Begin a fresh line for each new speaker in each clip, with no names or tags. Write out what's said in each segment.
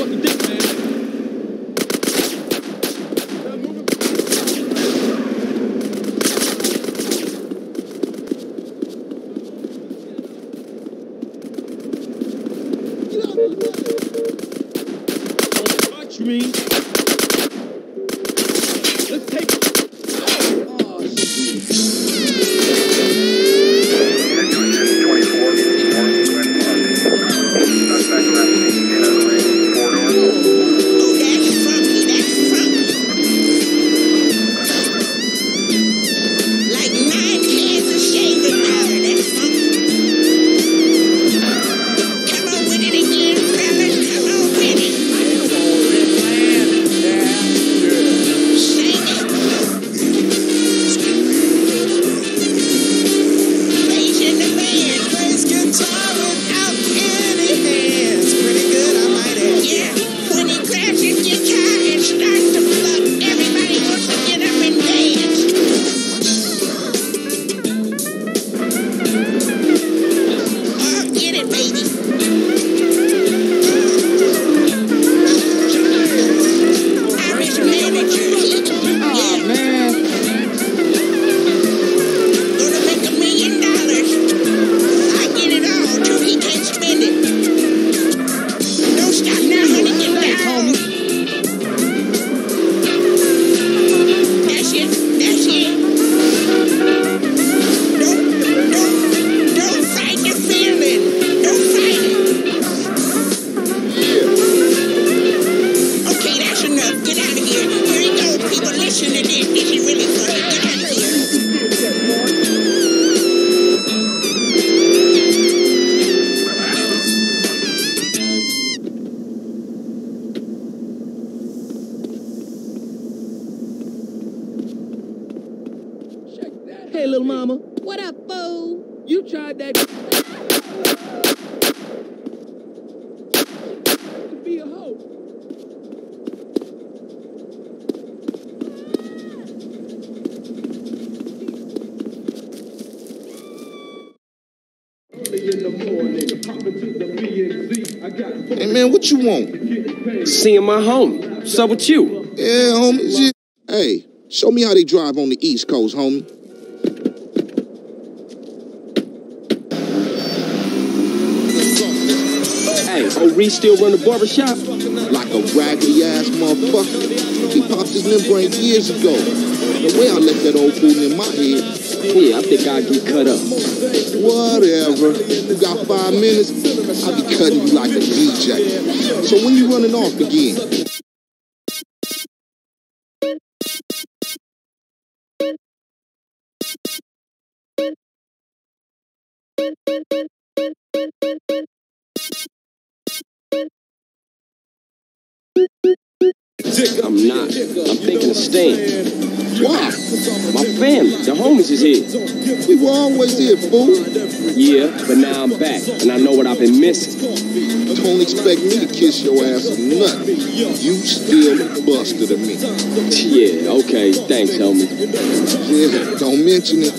fucking dick, man. Hey, little mama,
What up, fool?
you tried that. to be a hoe.
Hey man, what you want?
Seeing my homie. What's up with you?
Yeah, homie. Hey, show me how they drive on the East Coast, homie.
Oh, Reese still run the barbershop?
Like a raggedy ass motherfucker. He popped his membrane years ago. The way I left that old fool in my head.
Yeah, I think I'll get cut up.
Whatever. You got five minutes, I'll be cutting you like a DJ. So when you running off again?
I'm not. I'm thinking of staying.
Why?
My family, the homies is here.
We were always here, fool.
Yeah, but now I'm back, and I know what I've been missing.
Don't expect me to kiss your ass or nothing. You still busted to me.
Yeah, okay, thanks, homie.
Yeah, don't mention it.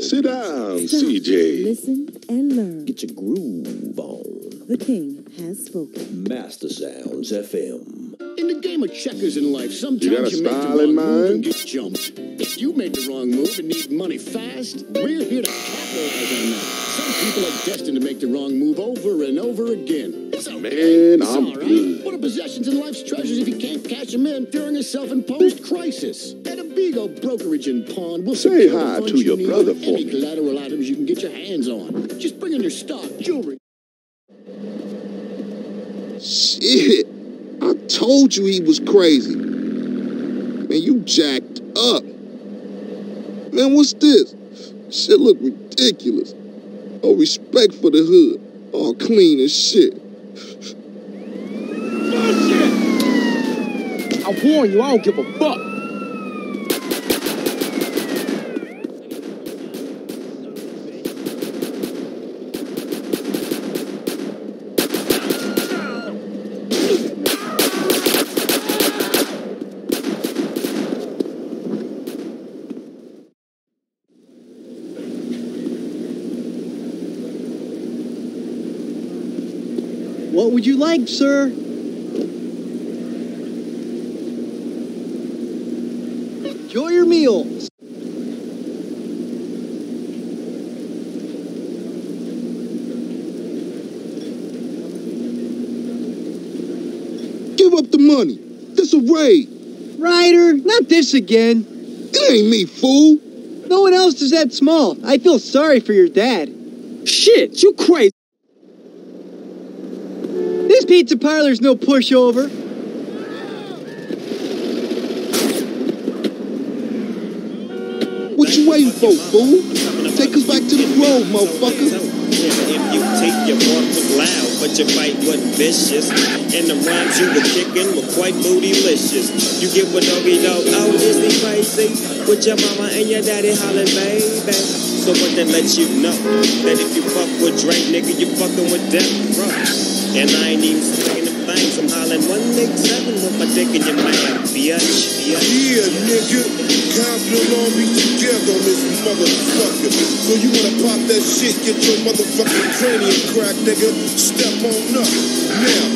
Sit down,
Stop,
CJ.
Listen and learn.
Get your groove on.
The king has spoken.
Master Sounds FM.
In the game of checkers in life, sometimes
You got a
you, make the
style
wrong
in
move and
mind?
get jumped. If you make the wrong move and need money fast, we're here to capitalize on that. Some people are destined to make the wrong move over and over again. It's okay.
Man,
it's
I'm
all right.
good.
What are possessions and life's treasures if you can't cash them in during a self-imposed crisis? At Abigo Brokerage and Pawn, we'll
Say hi to your brother for
any
me.
collateral items you can get your hands on. Just bring in your stock, jewelry,
Shit. I told you he was crazy. Man, you jacked up. Man, what's this? Shit look ridiculous. No respect for the hood. All clean as shit.
I warn you, I don't give a fuck.
What would you like, sir? Enjoy your meal.
Give up the money. This a raid.
Ryder, not this again.
It ain't me, fool.
No one else is that small. I feel sorry for your dad.
Shit, you crazy.
This pizza parlor's no pushover.
What you waiting for, fool? Take us back to the grove, motherfucker.
If you take your walk was loud, but your bite wasn't vicious. And the rhymes you were kicking were quite bootylicious. You get what Doggy Dogg, oh, is he crazy? With your mama and your daddy hollering, baby. So what that lets you know that if you fuck with Dre, nigga, you fucking with Death Row. And I ain't even saying them things. I'm hollering one Nick seven with my dick in your mouth, bitch.
Yeah, nigga. Compton all be together on this motherfucker. So you wanna pop that shit, get your motherfucking cranium crack, nigga. Step on up. Now,